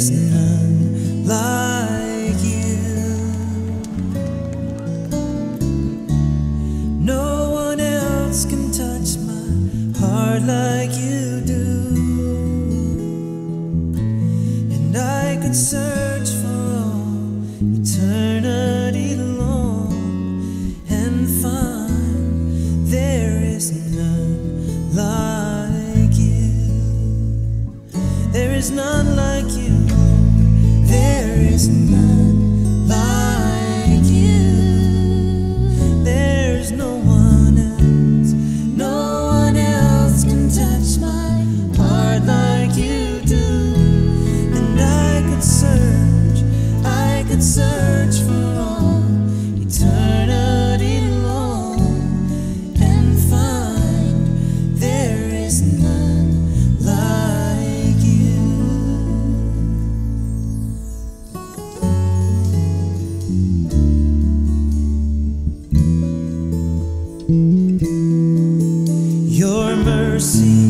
is none like you. No one else can touch my heart like you do. And I could search for all eternity long and find there is none like you. There is none like you search I could search for all mercy